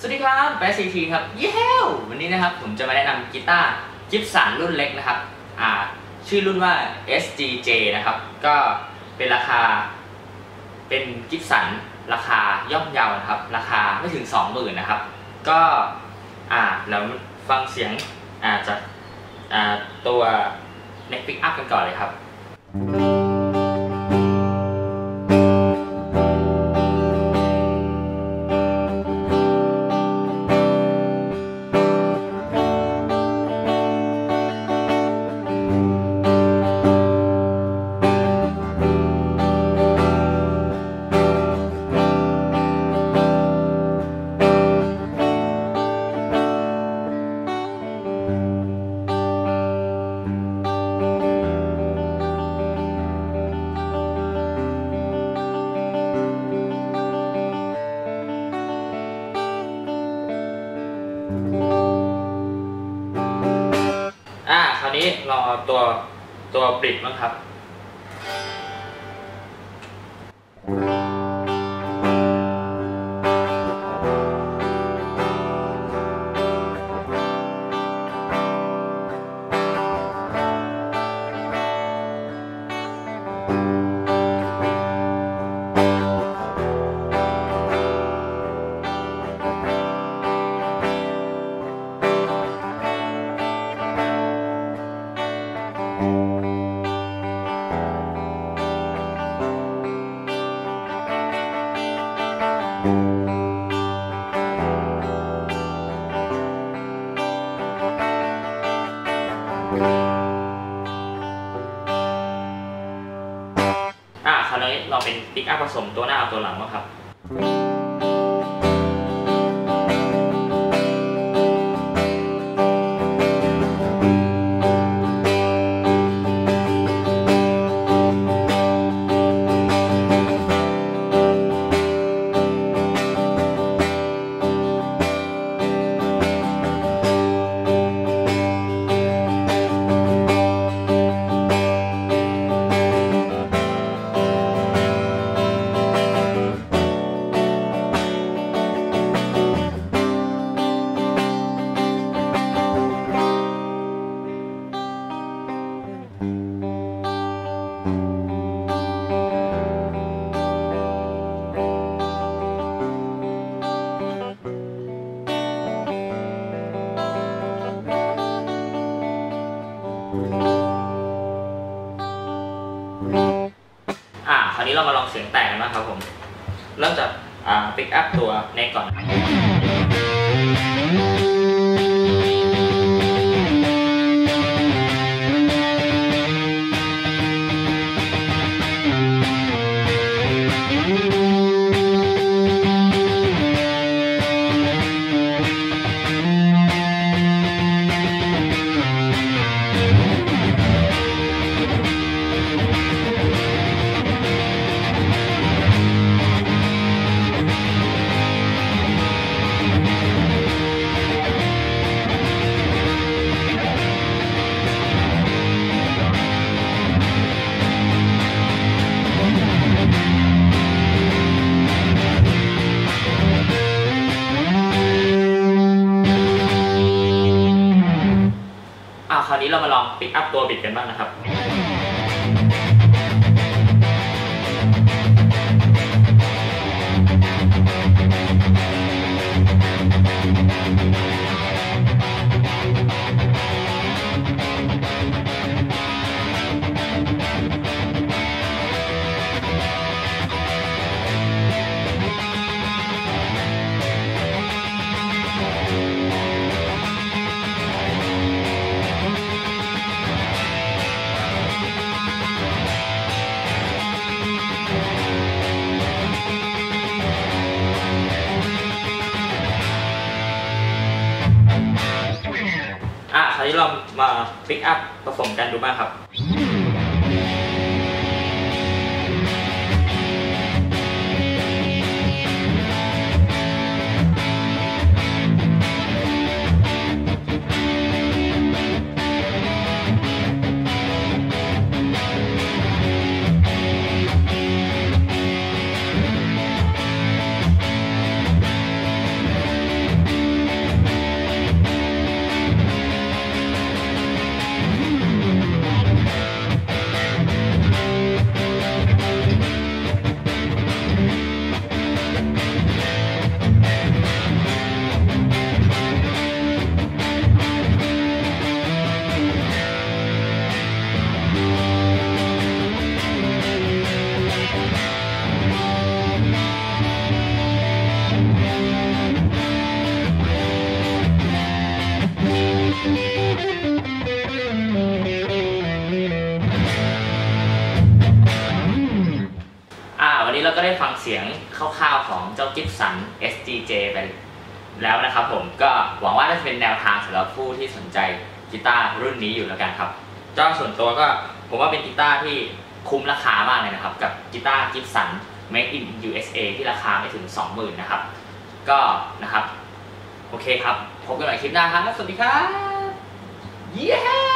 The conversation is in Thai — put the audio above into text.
สวัสดีครับแป๊ะ CT ครับเย้ววันนี้นะครับผมจะมาแนะนำกีตาร์ Gibson รุ่นเล็กนะครับอ่าชื่อรุ่นว่า SGJ นะครับ ก็เป็นราคา เป็น Gibson ราคาย่อมเยานะครับ ราคาไม่ถึง 20,000นะครับ ก็อ่าเราฟังเสียงอ่าจากอ่าตัว neck pick up กันก่อนเลยครับ เอาตัวตัวบริดมั้งครับ อ่าคราวนี้เราเป็นปิกอัพผสมตัวหน้าเอาตัวหลังบ้วครับ อ่า คราวนี้เรามาลองเสียงแตกกันนะครับผม เริ่มจากอ่าปิกอัพตัวเนกก่อน คราวนี้เรามาลองปิกอัพตัวบิดกันบ้างนะครับ นี้เรามาปิกอัพผสมกันดูบ้างครับ ก็ได้ฟังเสียงคร่าวๆของเจ้ากิฟสัน SGJ ไปแล้วนะครับผมก็หวังว่าจะเป็นแนวทางสำหรับผู้ที่สนใจกีตาร์รุ่นนี้อยู่แล้วกันครับเจ้าส่วนตัวก็ผมว่าเป็นกีตาร์ที่คุ้มราคามากเลยนะครับ กับกีตาร์กิฟสัน Made in USA ที่ราคาไม่ถึง 20,000นะครับ ก็นะครับ โอเคครับ พบกันใหม่คลิปหน้าครับ สวัสดีครับ เย้